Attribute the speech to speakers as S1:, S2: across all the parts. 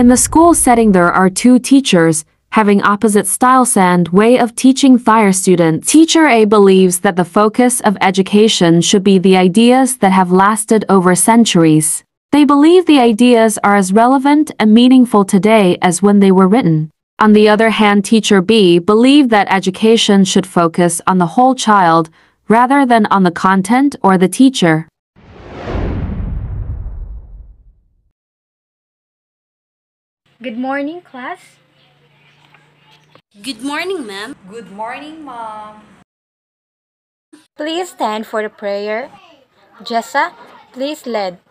S1: In the school setting there are two teachers, having opposite styles and way of teaching fire students. Teacher A believes that the focus of education should be the ideas that have lasted over centuries. They believe the ideas are as relevant and meaningful today as when they were written. On the other hand, teacher B believed that education should focus on the whole child rather than on the content or the teacher.
S2: Good morning, class.
S3: Good morning, ma'am.
S4: Good morning, Mom.
S2: Please stand for the prayer. Jessa, please lead.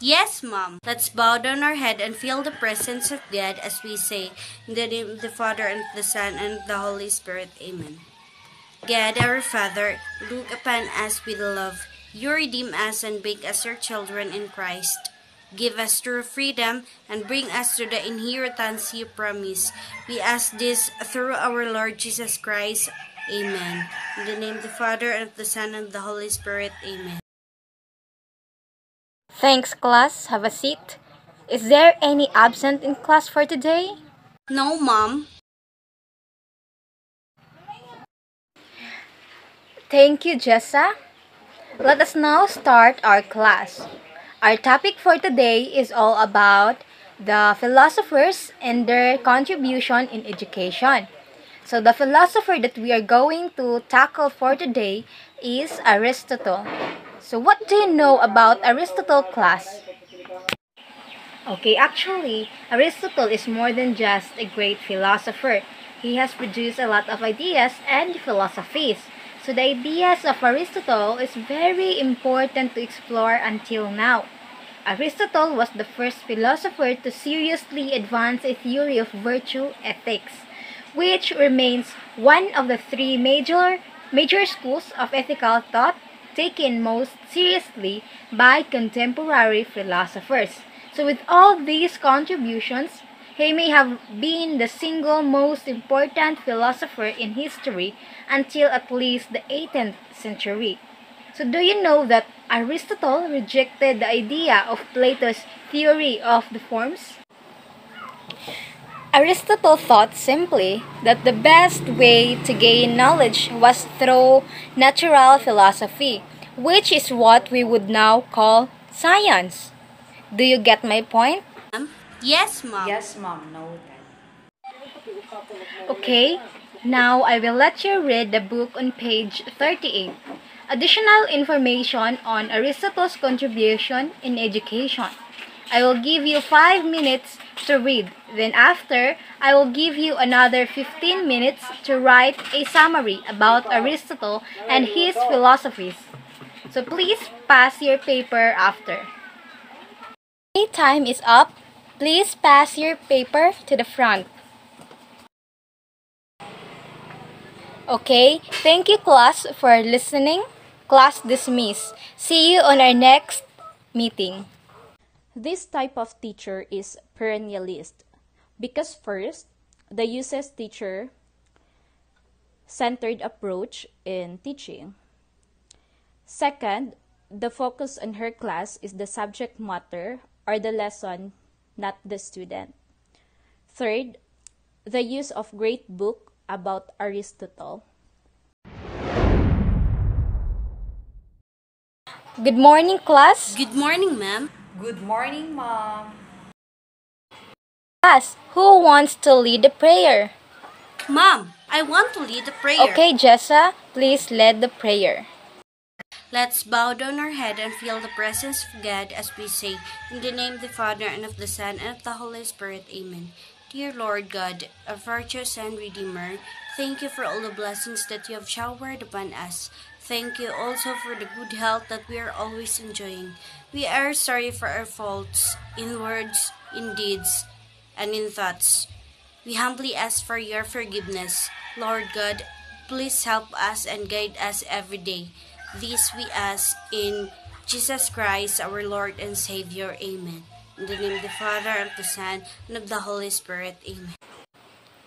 S3: Yes, Mom. Let's bow down our head and feel the presence of God as we say, In the name of the Father, and the Son, and the Holy Spirit. Amen. God, our Father, look upon us with love. You redeem us and make us your children in Christ. Give us true freedom and bring us to the inheritance you promise. We ask this through our Lord Jesus Christ. Amen. In the name of the Father, and of the Son, and of the Holy Spirit. Amen.
S2: Thanks, class. Have a seat. Is there any absent in class for today?
S3: No, Mom.
S2: Thank you, Jessa. Let us now start our class. Our topic for today is all about the philosophers and their contribution in education. So the philosopher that we are going to tackle for today is Aristotle. So what do you know about Aristotle class? Okay, actually, Aristotle is more than just a great philosopher. He has produced a lot of ideas and philosophies. So the ideas of Aristotle is very important to explore until now. Aristotle was the first philosopher to seriously advance a theory of virtue ethics, which remains one of the three major major schools of ethical thought taken most seriously by contemporary philosophers. So with all these contributions, he may have been the single most important philosopher in history until at least the 18th century. So do you know that Aristotle rejected the idea of Plato's theory of the forms? Aristotle thought simply that the best way to gain knowledge was through natural philosophy, which is what we would now call science. Do you get my point?
S3: Um, Yes, Mom.
S4: Yes, Mom. Noted.
S2: Okay, now I will let you read the book on page 38. Additional information on Aristotle's contribution in education. I will give you 5 minutes to read. Then after, I will give you another 15 minutes to write a summary about Aristotle and his philosophies. So please pass your paper after. Okay, time is up. Please pass your paper to the front. Okay, thank you class for listening. Class dismissed. See you on our next meeting.
S5: This type of teacher is perennialist because first, the uses teacher centered approach in teaching. Second, the focus on her class is the subject matter or the lesson, not the student. Third, the use of great book about Aristotle.
S2: Good morning, class.
S3: Good morning, ma'am.
S4: Good morning, Mom.
S2: Class, who wants to lead the prayer?
S3: Mom, I want to lead the prayer.
S2: Okay, Jessa, please lead the prayer.
S3: Let's bow down our head and feel the presence of God as we say, In the name of the Father, and of the Son, and of the Holy Spirit. Amen. Dear Lord God, a virtuous and Redeemer, thank you for all the blessings that you have showered upon us. Thank you also for the good health that we are always enjoying. We are sorry for our faults in words, in deeds, and in thoughts. We humbly ask for your forgiveness. Lord God, please help us and guide us every day. This we ask in Jesus Christ, our Lord and Savior. Amen. In the name of the Father, and of the Son, and of the Holy Spirit. Amen.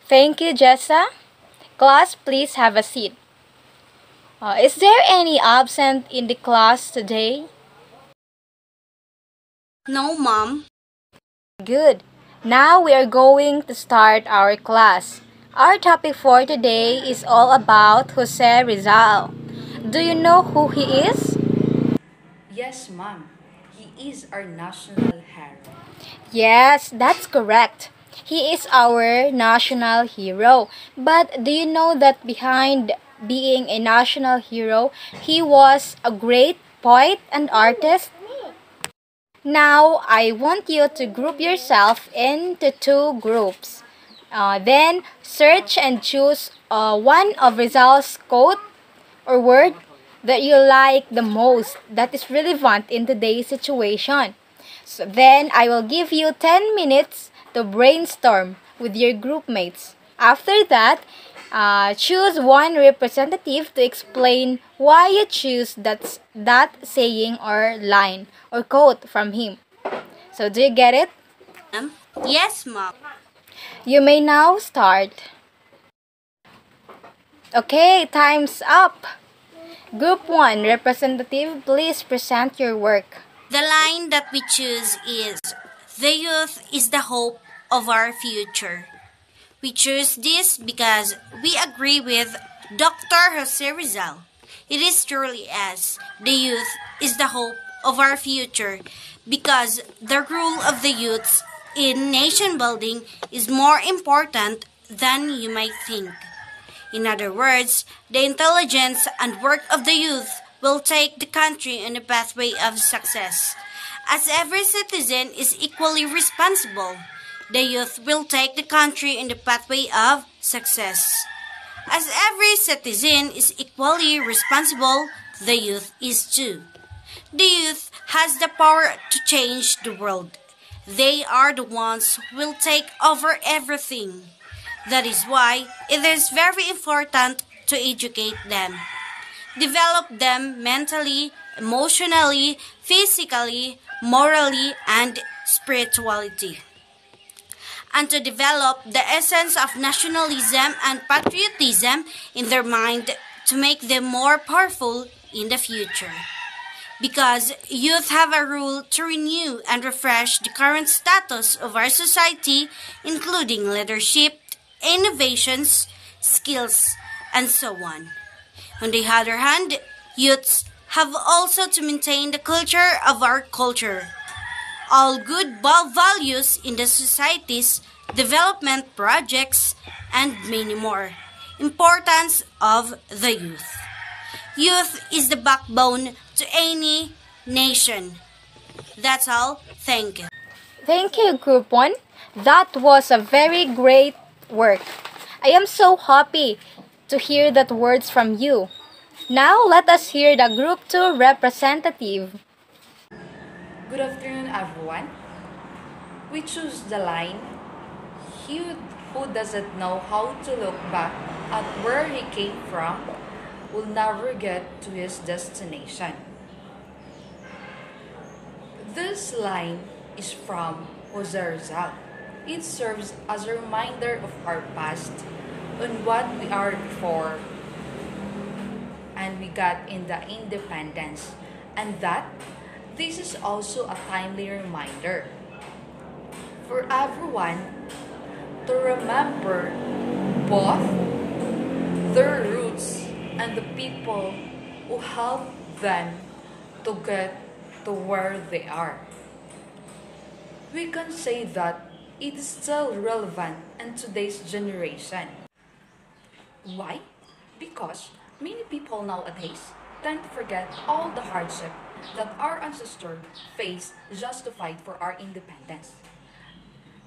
S2: Thank you, Jessa. Class, please have a seat. Uh, is there any absent in the class today?
S3: No, Mom.
S2: Good. Now we are going to start our class. Our topic for today is all about Jose Rizal. Do you know who he is?
S4: Yes, ma'am. He is our national hero.
S2: Yes, that's correct. He is our national hero. But do you know that behind being a national hero, he was a great poet and artist? Now, I want you to group yourself into two groups. Uh, then, search and choose uh, one of Rizal's quote or word that you like the most that is relevant in today's situation. So then, I will give you 10 minutes to brainstorm with your group mates. After that, uh, choose one representative to explain why you choose that, that saying or line or quote from him. So, do you get it?
S3: Ma'am? Yes, ma'am.
S2: You may now start. Okay, time's up. Group 1 representative, please present your work.
S3: The line that we choose is The youth is the hope of our future. We choose this because we agree with Dr. Jose Rizal. It is truly as the youth is the hope of our future because the role of the youths in nation building is more important than you might think. In other words, the intelligence and work of the youth will take the country on a pathway of success. As every citizen is equally responsible, the youth will take the country in the pathway of success. As every citizen is equally responsible, the youth is too. The youth has the power to change the world. They are the ones who will take over everything. That is why it is very important to educate them. Develop them mentally, emotionally, physically, morally, and spirituality. And to develop the essence of nationalism and patriotism in their mind to make them more powerful in the future. Because youth have a role to renew and refresh the current status of our society, including leadership, innovations, skills, and so on. On the other hand, youths have also to maintain the culture of our culture. All good values in the society's development projects and many more. Importance of the youth. Youth is the backbone to any nation. That's all. Thank you.
S2: Thank you, Group 1. That was a very great work. I am so happy to hear that words from you. Now let us hear the Group 2 representative.
S4: Good afternoon, everyone. We choose the line He who doesn't know how to look back at where he came from will never get to his destination. This line is from Jose Rizal. It serves as a reminder of our past on what we are before and we got in the independence and that this is also a timely reminder for everyone to remember both their roots and the people who helped them to get to where they are. We can say that it is still relevant in today's generation. Why? Because many people nowadays tend to forget all the hardship that our ancestors faced just to fight for our independence.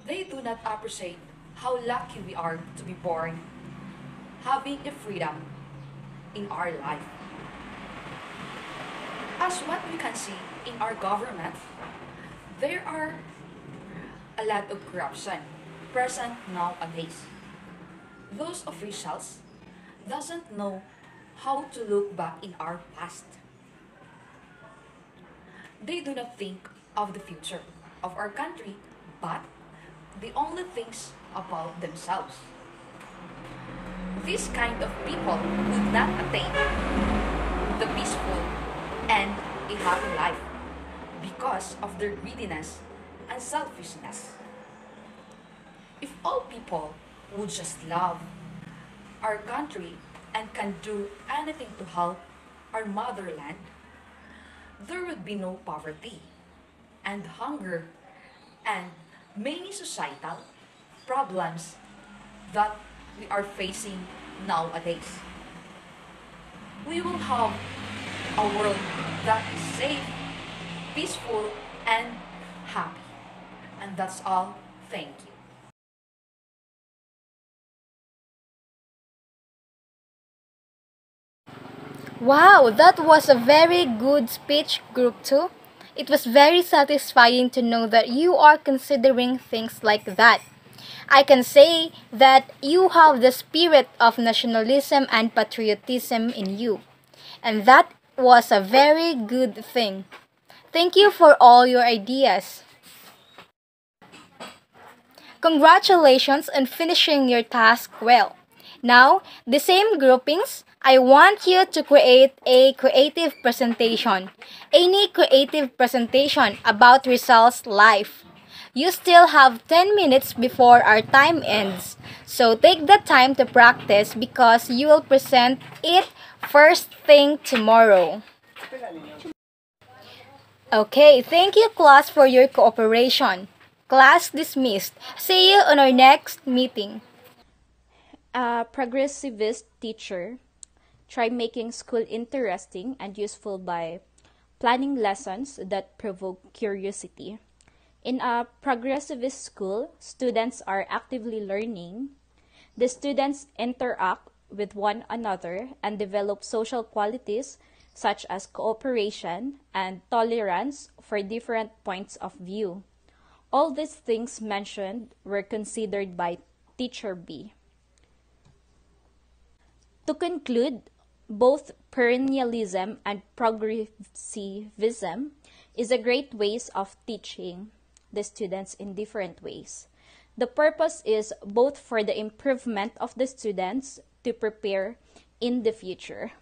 S4: They do not appreciate how lucky we are to be born, having the freedom in our life. As what we can see in our government, there are a lot of corruption present nowadays. Those officials doesn't know how to look back in our past. They do not think of the future of our country, but they only thinks about themselves. This kind of people would not attain the peaceful and a happy life because of their greediness and selfishness. If all people would just love our country and can do anything to help our motherland, there would be no poverty and hunger and many societal problems that we are facing nowadays. We will have a world that is safe, peaceful, and happy. And that's all. Thank you.
S2: Wow, that was a very good speech, Group 2. It was very satisfying to know that you are considering things like that. I can say that you have the spirit of nationalism and patriotism in you. And that was a very good thing. Thank you for all your ideas. Congratulations on finishing your task well. Now, the same groupings, I want you to create a creative presentation. Any creative presentation about Rizal's life. You still have 10 minutes before our time ends. So take the time to practice because you will present it first thing tomorrow. Okay, thank you class for your cooperation. Class dismissed. See you on our next meeting.
S5: A progressivist teacher try making school interesting and useful by planning lessons that provoke curiosity. In a progressivist school, students are actively learning. The students interact with one another and develop social qualities such as cooperation and tolerance for different points of view. All these things mentioned were considered by Teacher B. To conclude, both perennialism and progressivism is a great ways of teaching the students in different ways. The purpose is both for the improvement of the students to prepare in the future.